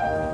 He